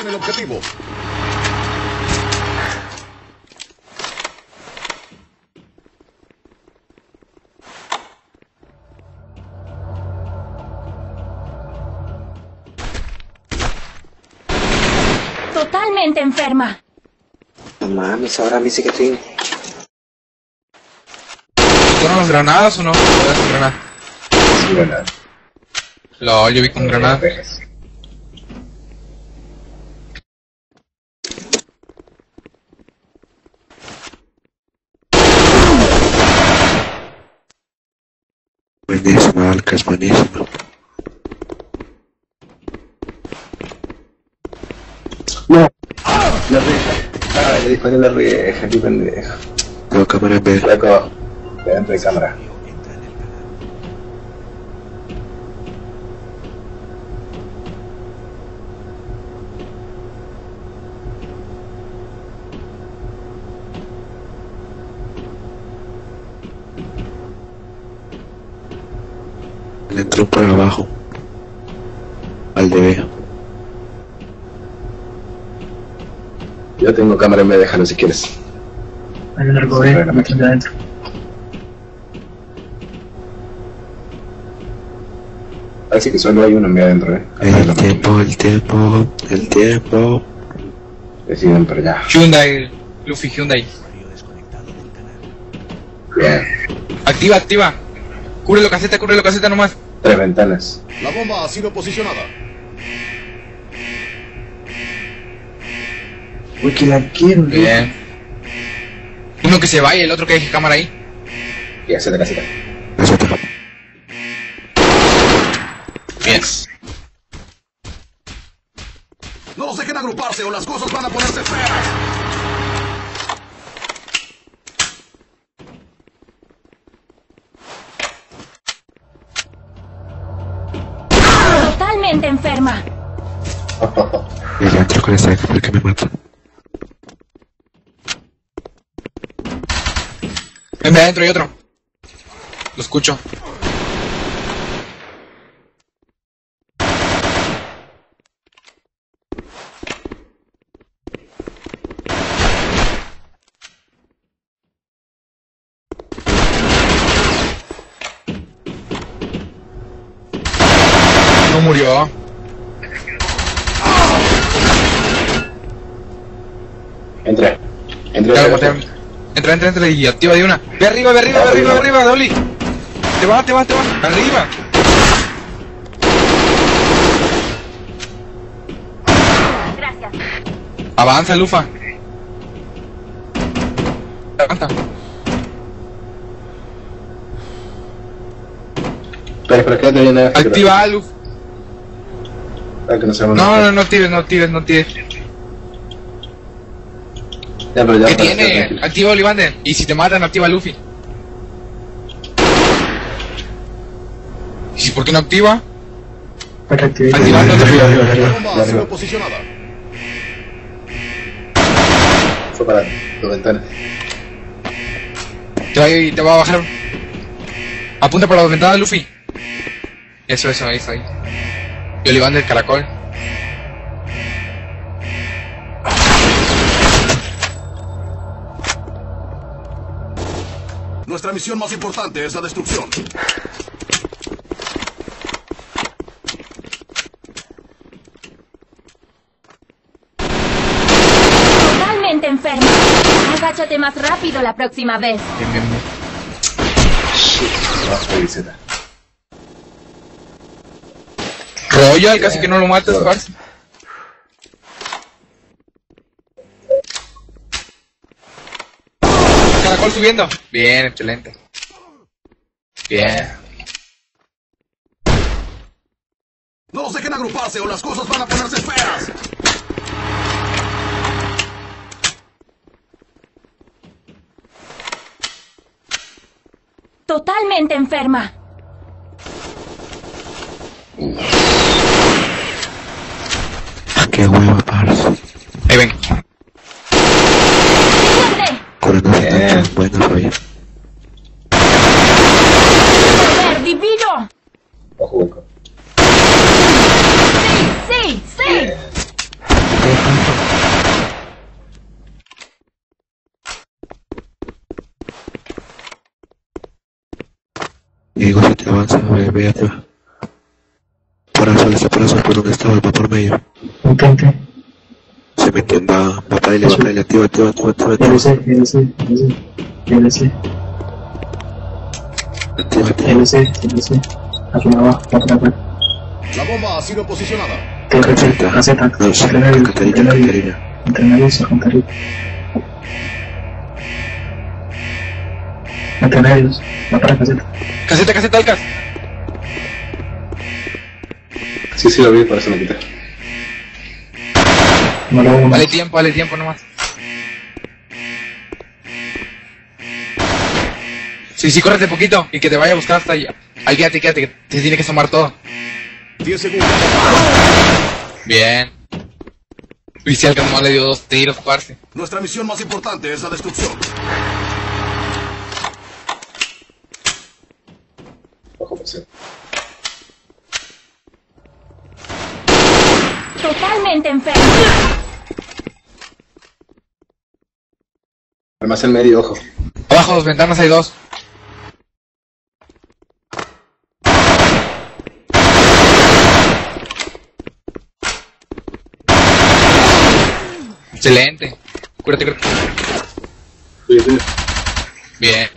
en el objetivo. Totalmente enferma. No mames, ahora me dice que estoy... ¿Fueron las granadas o no? Las granadas. Sí, verdad. LOL, yo vi con granadas. Buenísima, Alcas, buenísima. No. La reja. Ah, le disparé la reja, qué pendejo. Tengo cámara en B. Flaco, dentro de cámara. Le entró por abajo. Al de B. Yo tengo cámara en B, déjalo si quieres. Un largo B, me de adentro. Así que solo hay uno en B adentro, eh. El tiempo, el tiempo, el tiempo. Deciden, pero ya. Hyundai, Luffy Hyundai. Bien. Activa, activa. Cúbrelo caseta, cúbrelo caseta nomás. Tres ventanas. La bomba ha sido posicionada. Uy, que la quiero, Bien. Uno que se vaya, el otro que deje cámara ahí. Y hace la casita. Caseta. Bien. No los dejen agruparse o las cosas van a ponerse feas. Enferma. Y el otro con esta porque me mata. Ven, ven adentro hay otro. Lo escucho. No murió. Entra. Entra. Ya lo entra. Entra, entra, y activa de una. Ve arriba, ve arriba, ve arriba, ve arriba, Dolly. Te va, te va, te va. Arriba. Gracias. Avanza, Lufa. Avanza. Espera, espera, quédate bien. Activa a Luf. Para que no se me No, no, no tires, no tires, no tires. Ya, pero ya. ¿Qué para, tiene? Activa Olivander. Y si te matan, activa a Luffy. ¿Y si por qué no activa? Para activar. Activando arriba, posicionada. Fue para tu ventana. Te va, a- te va a bajar. Apunta por la ventana, Luffy. Eso, eso, ahí está ahí. Y Olivander, caracol. Nuestra misión más importante es la destrucción. Totalmente enferma. Agáchate más rápido la próxima vez. Bien, bien, bien. Z. Royal, casi que no lo matas, parce. Caracol subiendo. Bien, excelente. Bien. No los dejen agruparse o las cosas van a ponerse feas. Totalmente enferma. Qué hueva, parce. Ahí ven. ¡Libre! Curando Bien. tan buena, Roya. ¡Joder, divino! Ojo hueco. ¡Sí, sí! Avanza, ve, ve arriba. Por azul, está por donde estaba, va por medio. Intente. Se mete, va, va para él, va para él, activa, activa, activa, activa, activa, LC, LC, LC. LC, activa, activa. LC, LC. Aquí abajo, va para acá. La bomba ha sido posicionada. Caseta, caseta, entre Catarina. Entre medios, va para caseta. Caseta, caseta, Alcas. Sí, sí, lo vi, por eso me quité. No lo veo Dale tiempo, dale tiempo nomás. Sí, sí, córrete poquito y que te vaya a buscar hasta allá. Ahí quédate, quédate, que te tiene que sumar todo. 10 segundos. Bien. Uy, si Alcas nomás le dio dos tiros, parce. Nuestra misión más importante es la destrucción. Totalmente enfermo. Almacén medio, ojo. Abajo dos ventanas hay dos. Excelente. Cúrate, cúrate. Cuide. Bien.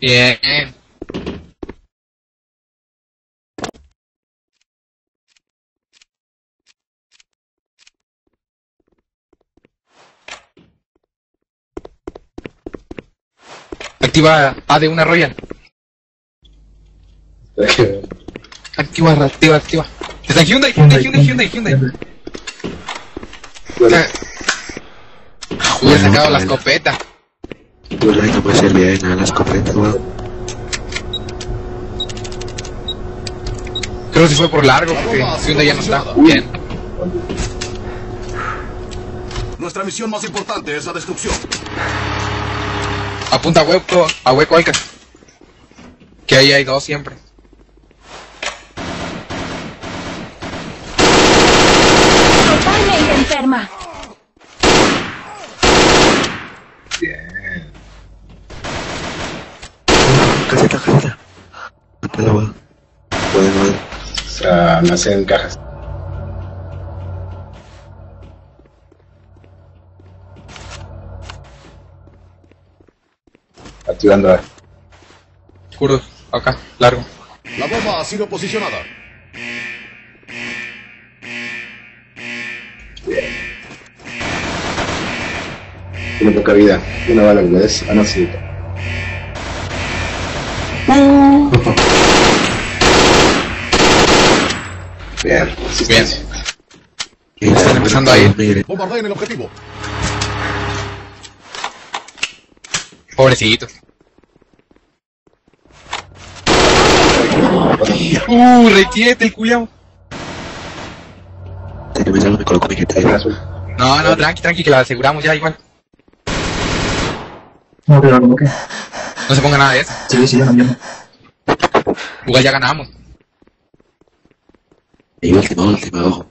Bien. Activa A de una Royal. Activa, activa, activa. Está en Hyundai, Hyundai, Hyundai, Hyundai, Hyundai. Bueno, Hubiera sacado la escopeta. La no me servía de nada la escopeta, weón. Creo que se fue por largo porque Hyundai ya no está. Bien. Nuestra misión más importante es la destrucción. Apunta a hueco, a hueco Alcas. Que ahí hay dos siempre. Totalmente enferma. Caseta, caseta. Weón. Puede, weón. o sea, almacén cajas. Activando A. Curdos, acá, largo. La bomba ha sido posicionada. Tiene poca vida. Una bala que me des. Ah, no, sí. Bien. Y Están empezando a ir. Mire, Bombardeen el objetivo. Pobrecitos. Uh, requiete el culiao. te que me salgo, me coloco mi gente Bien, ahí. azul. No, no, tranqui, tranqui, que la aseguramos ya igual. No, pero como que. No se ponga nada de eso. Sí, sí, yo no, no. Igual ya ganamos. Y última, última, ojo.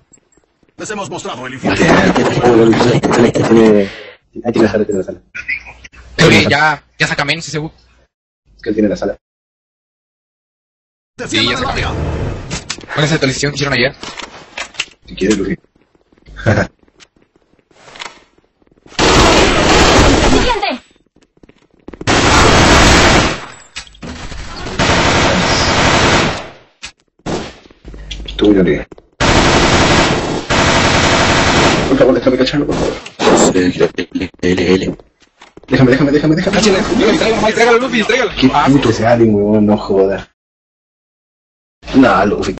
Les hemos mostrado el infierno. Ahí tiene la sala, tiene la sala. Que ya, ya saca menos ese bug. Es que él tiene la sala. Defiendan ya el sé. área. Con esa actualización que hicieron ayer. Si quieres, Lucy. Siguiente. Tú, Yuri. Por favor, déjame cacharlo, por favor. L, L, L. Déjame, déjame, déjame, déjame. Tráigalo, Mike, tráigalo, Luffy, tráigalo. Qué Ah, puto ese alien, weón, no joda. No, Luffy.